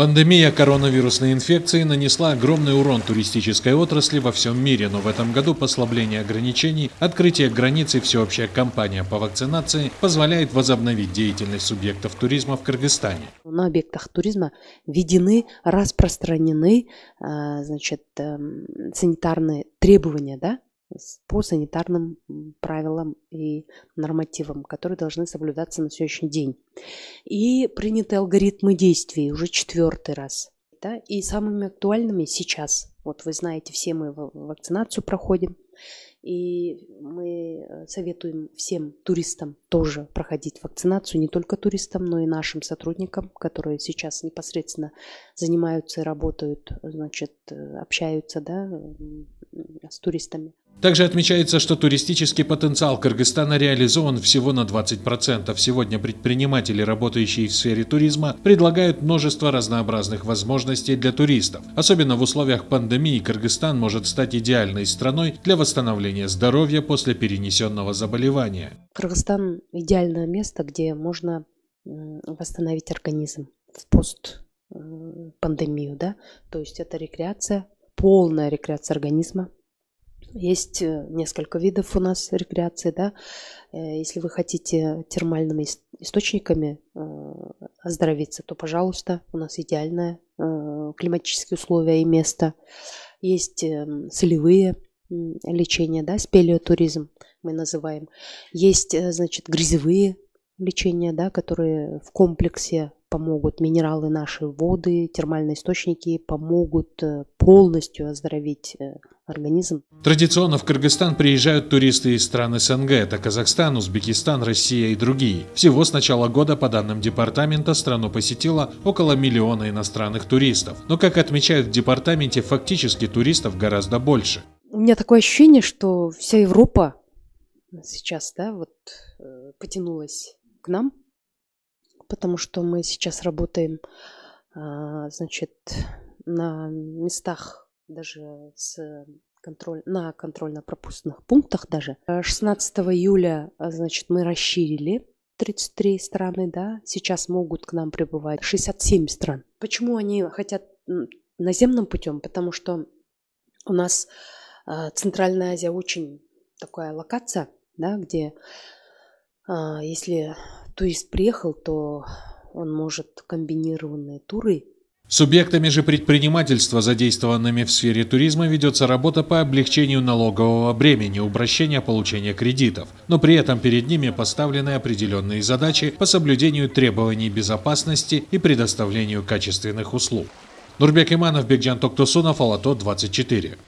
Пандемия коронавирусной инфекции нанесла огромный урон туристической отрасли во всем мире, но в этом году послабление ограничений, открытие границ и всеобщая кампания по вакцинации позволяет возобновить деятельность субъектов туризма в Кыргызстане. На объектах туризма введены, распространены а, значит, эм, санитарные требования, да, по санитарным правилам и нормативам, которые должны соблюдаться на сегодняшний день. И приняты алгоритмы действий уже четвертый раз. Да? И самыми актуальными сейчас, вот вы знаете, все мы вакцинацию проходим, и мы э, советуем всем туристам тоже проходить вакцинацию, не только туристам, но и нашим сотрудникам, которые сейчас непосредственно занимаются и работают, значит, э, общаются да, с туристами. Также отмечается, что туристический потенциал Кыргызстана реализован всего на 20%. Сегодня предприниматели, работающие в сфере туризма, предлагают множество разнообразных возможностей для туристов. Особенно в условиях пандемии Кыргызстан может стать идеальной страной для восстановления здоровья после перенесенного заболевания. Кыргызстан – идеальное место, где можно восстановить организм в пост пандемию, да, то есть это рекреация, полная рекреация организма, есть э, несколько видов у нас рекреации, да. Э, если вы хотите термальными источниками э, оздоровиться, то, пожалуйста, у нас идеальное климатические условия и место. Есть солевые лечения, да, спелеотуризм мы называем. Есть, значит, грязевые лечения, да, которые в комплексе помогут минералы наши воды, термальные источники помогут полностью оздоровить организм. Традиционно в Кыргызстан приезжают туристы из стран СНГ, это Казахстан, Узбекистан, Россия и другие. Всего с начала года, по данным департамента, страну посетило около миллиона иностранных туристов. Но, как отмечают в департаменте, фактически туристов гораздо больше. У меня такое ощущение, что вся Европа сейчас, да, вот э, потянулась к нам, потому что мы сейчас работаем, а, значит, на местах даже с контроль, на контрольно-пропускных пунктах даже. 16 июля, а, значит, мы расширили 33 страны, да, сейчас могут к нам прибывать 67 стран. Почему они хотят наземным путем? Потому что у нас а, Центральная Азия очень такая локация, да, где если турист приехал, то он может комбинированные туры Субъектами же предпринимательства, задействованными в сфере туризма, ведется работа по облегчению налогового бремени, упрощения получения кредитов, но при этом перед ними поставлены определенные задачи по соблюдению требований безопасности и предоставлению качественных услуг. Нурбек Иманов, Бекджан Токтусунов, Алато 24.